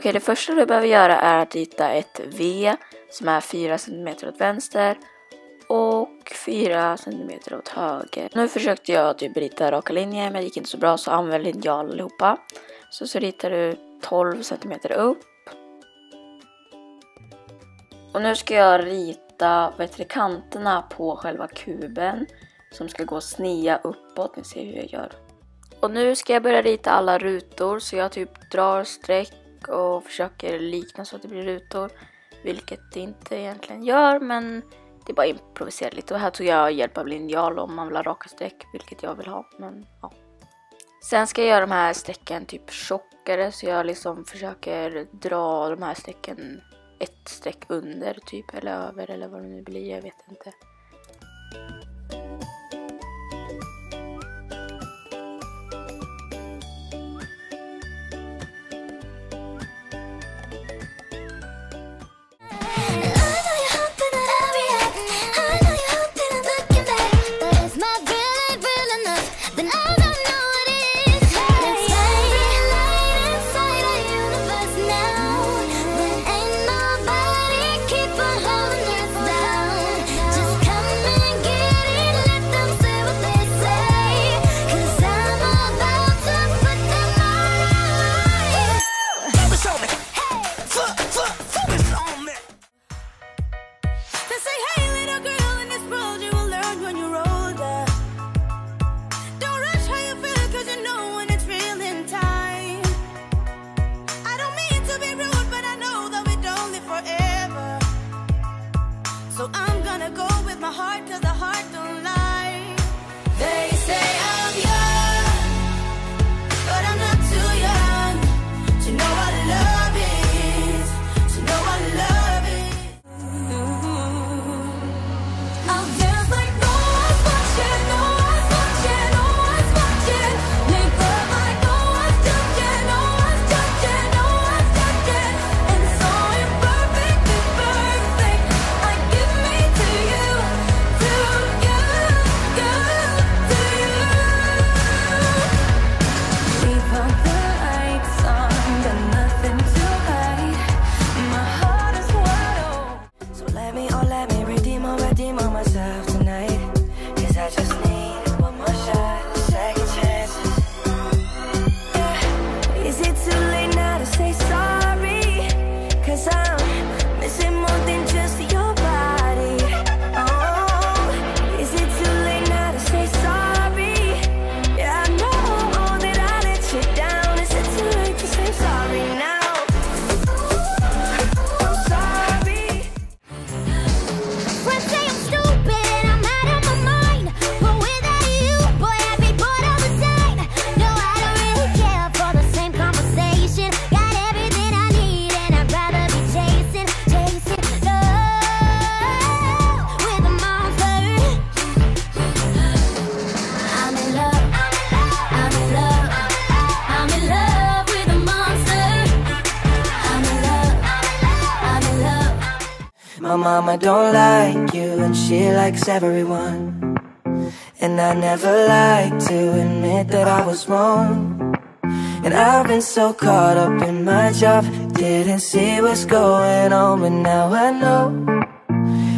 Okej, det första du behöver göra är att rita ett V som är 4 cm åt vänster och 4 cm åt höger. Nu försökte jag typ rita raka linjer men det gick inte så bra så använd linjal allihopa. Så, så ritar du 12 cm upp. Och nu ska jag rita bättre kanterna på själva kuben som ska gå snea uppåt. Ni ser hur jag gör. Och nu ska jag börja rita alla rutor så jag typ drar streck och försöker likna så att det blir rutor. Vilket det inte egentligen gör men det är bara improviserat lite. Och här tog jag hjälp av linjal om man vill ha raka streck, vilket jag vill ha. Men ja. Sen ska jag göra de här strecken typ tjockare så jag liksom försöker dra de här strecken ett streck under typ eller över eller vad det nu blir, jag vet inte. let me, oh let me redeem oh redeem on myself tonight. Cause I just need My mama don't like you and she likes everyone. And I never like to admit that I was wrong. And I've been so caught up in my job Didn't see what's going on But now I know.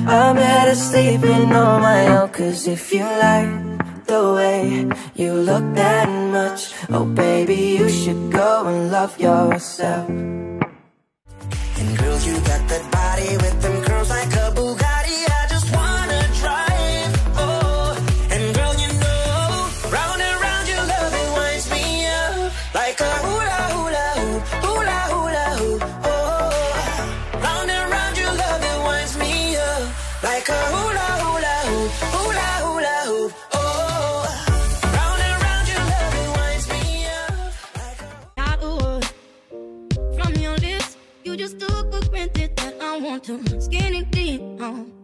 I'm better sleeping on my own Cause if you like the way you look that much Oh baby, you should go and love yourself. And girl, you got that body with them like a hula hula hoop, hula hula hoop. Oh, round and round your love it winds me up like. Not a word from your lips. You just took for granted that I want to skinny deep. Oh.